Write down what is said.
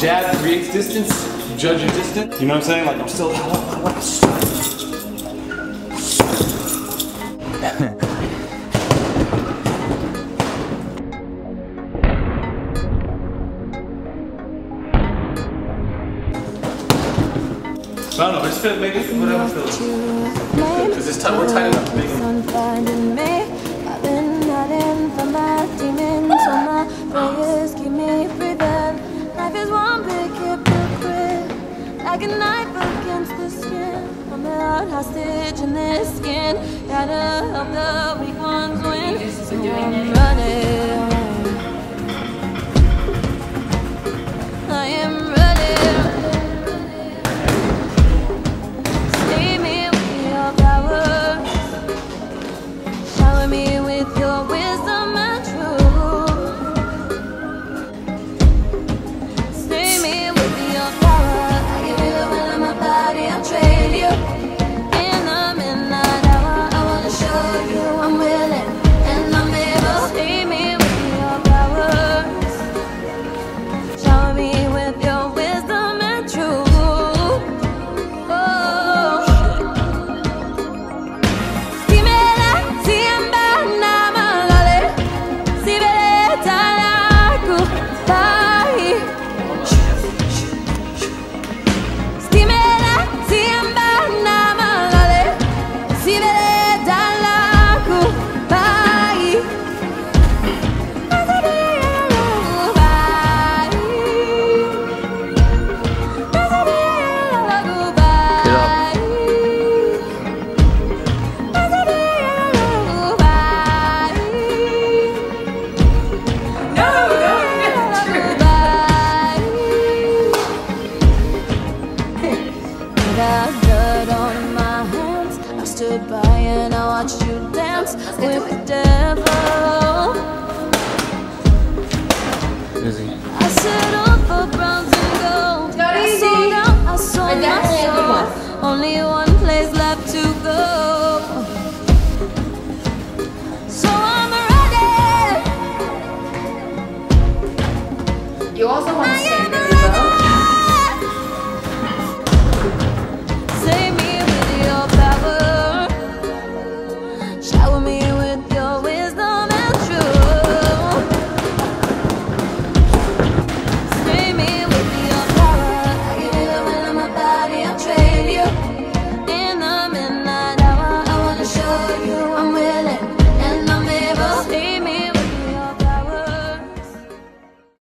jab creates distance. You judge your distance. You know what I'm saying? Like I'm still. I want, I want to I don't know, I just feel make it whatever feels. Because it's tight, we're tight enough to make it. Like a knife against the skin. I'm held hostage in this skin. Gotta help the weak ones win. So I'm running. Got blood on my hands. I stood by and I watched you dance with the devil. I settled for bronze and gold. Not I easy. sold out, I sold But my definitely a good soul. Only